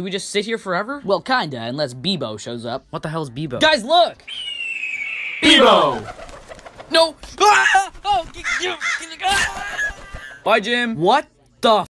Do we just sit here forever? Well, kinda, unless Beebo shows up. What the hell is Beebo? Guys, look! Beebo! No! Oh, Bye, Jim. What the